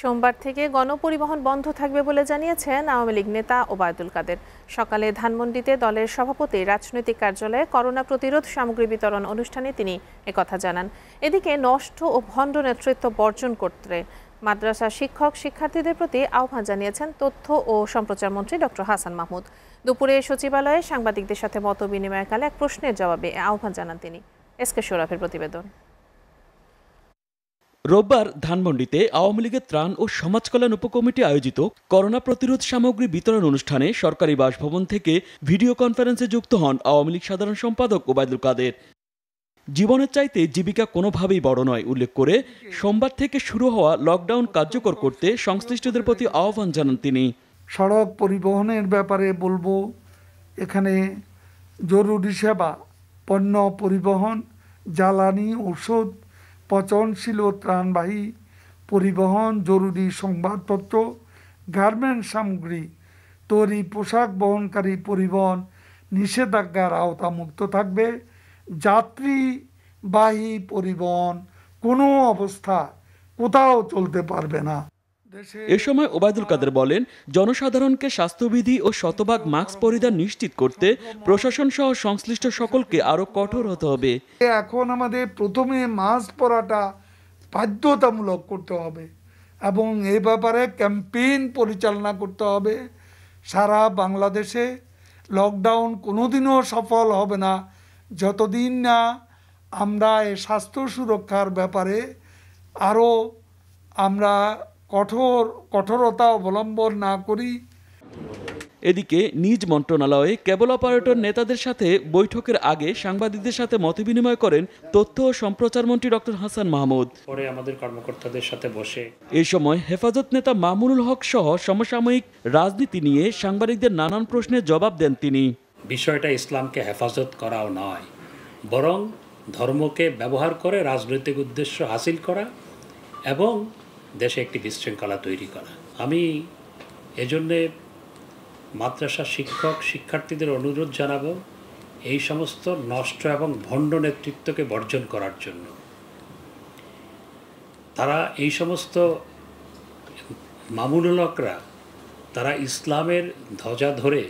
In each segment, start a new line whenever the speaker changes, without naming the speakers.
সোমবার থেকে গণপরিবহন বন্ধ থাকবে বলে জানিয়েছেন আওয়ামী লীগ নেতা ওবায়দুল কাদের। সকালে ধানমন্ডিতে দলের সভাপতি, রাজনৈতিক কার্যালয়ে করোনা প্রতিরোধ সামগ্রী বিতরণ অনুষ্ঠানে তিনি একথা জানান। এদিকে নষ্ট ও ভণ্ড নেতৃত্ব বর্জন করতে মাদ্রাসা শিক্ষক শিক্ষার্থীদের প্রতি আহ্বান জানিয়েছেন তথ্য ও সম্প্রচার মন্ত্রী ডক্টর হাসান মাহমুদ। দুপুরে সচিবালয়ে সাংবাদিকদের সাথে মত বিনিময়কালে এক প্রশ্নের জবাবে আহ্বান জানান তিনি। এস কে শোরাফের প্রতিবেদন।
রোববার ধানমন্ডিতে আওয়ামী লীগের ত্রাণ ও সমাজ কল্যাণ উপকমিটি আয়োজিত করোনা প্রতিরোধ সামগ্রী বিতরণ অনুষ্ঠানে সরকারি বাসভবন থেকে ভিডিও কনফারেন্সে যুক্ত হন আওয়ামী লীগ সাধারণ সম্পাদক ওবায়দুল কাদের। জীবনের চাইতে জীবিকা কোনোভাবেই বড় নয়, উল্লেখ করে সোমবার থেকে শুরু হওয়া লকডাউন কার্যকর করতে সংশ্লিষ্টদের প্রতি আহ্বান জানান তিনি।
সড়ক পরিবহনের ব্যাপারে বলব, এখানে জরুরি সেবা, পণ্য পরিবহন, জ্বালানি ওষুধ পচনশীল ও ত্রাণবাহী পরিবহন জরুরি সংবাদপত্র, গার্মেন্ট সামগ্রী, তৈরি পোশাক বহনকারী পরিবহন নিষেধাজ্ঞার আওতামুক্ত থাকবে। যাত্রীবাহী পরিবহন কোনো অবস্থা কোথাও চলতে পারবে না।
এ সময় ওবায়দুল কাদের বলেন জনসাধারণকে স্বাস্থ্যবিধি ও শতভাগ মাস্ক পরিধান নিশ্চিত করতে প্রশাসন সহ সংশ্লিষ্ট সকলকে আরও কঠোর হতে হবে।
এখন আমাদের প্রথমে মাস্ক পরাটা বাধ্যতামূলক করতে হবে এবং এই ব্যাপারে ক্যাম্পেইন পরিচালনা করতে হবে। সারা বাংলাদেশে লকডাউন কোনোদিনও সফল হবে না। যতদিন না আমরা এই স্বাস্থ্য সুরক্ষার ব্যাপারে আরও আমরা কঠোর কঠোরতা অবলম্বন না করি।
এদিকে নিজ মন্ত্রণালয়ে কেবল অপারেটর নেতাদের সাথে বৈঠকের আগে সাংবাদিকদের সাথে মতবিনিময় করেন তথ্য ও সম্প্রচার মন্ত্রী ডক্টর হাসান মাহমুদ।
পরে আমাদের কর্মকর্তাদের সাথে বসে
এই সময় হেফাজত নেতা মামুনুল হক সহ সমসাময়িক রাজনীতি নিয়ে সাংবাদিকদের নানান প্রশ্নের জবাব দেন তিনি।
বিষয়টা ইসলামকে হেফাজত করাও নয় বরং ধর্মকে ব্যবহার করে রাজনৈতিক উদ্দেশ্য হাসিল করা এবং দেশে একটি বিশৃঙ্খলা তৈরি করা। আমি এজন্যে মাদ্রাসা শিক্ষক, শিক্ষার্থীদের অনুরোধ জানাব, এই সমস্ত নষ্ট এবং ভণ্ড নেতৃত্বকে বর্জন করার জন্য। তারা এই সমস্ত মামুনুলকরা তারা ইসলামের ধ্বজা ধরে,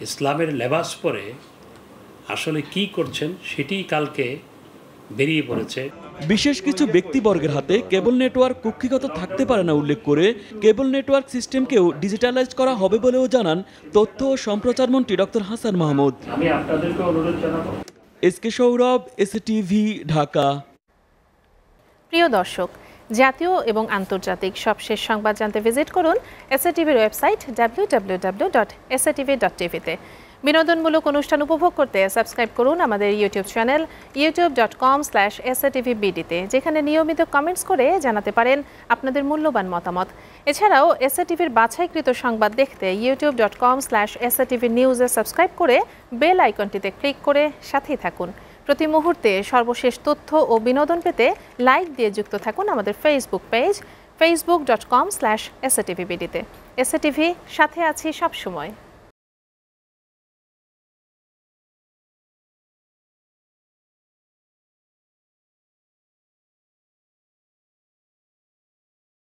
ইসলামের লেবাস পরে আসলে কি করছেন সেটি কালকে বেরিয়ে পড়েছে।
বিশেষ কিছু ব্যক্তিবর্গের হাতে কেবল নেটওয়ার্ক কক্ষিগত থাকতে পারে না উল্লেখ করে কেবল নেটওয়ার্ক সিস্টেমকেও ডিজিটালাইজ করা হবে বলেও জানান তথ্য ও সম্প্রচার মন্ত্রী ডক্টর হাসান মাহমুদ।
আমি আপনাদেরকে অনুরোধ জানাব।
S K Sourav STV Dhaka.
প্রিয় দর্শক জাতীয় এবং আন্তর্জাতিক সবশেষ সংবাদ জানতে ভিজিট করুন এসএটিভির ওয়েবসাইট www.sativ.tv-তে বিনোদনমূলক অনুষ্ঠান উপভোগ করতে সাবস্ক্রাইব করুন আমাদের YouTube channel YouTube dot com slash বিডিতে যেখানে নিয়মিত কমেন্টস করে জানাতে পারেন আপনাদের মূল্যবান মতামত। এছাড়াও এসএটিভির বাছাইকৃত সংবাদ দেখতে ইউটিউব ডট কম স্ল্যাশ নিউজে সাবস্ক্রাইব করে বেল আইকনটিতে ক্লিক করে সাথেই থাকুন। প্রতি মুহূর্তে সর্বশেষ তথ্য ও বিনোদন পেতে লাইক দিয়ে যুক্ত থাকুন আমাদের Facebook page Facebook dot com slash SATV বিডিতে SATV সাথে আছি সবসময়।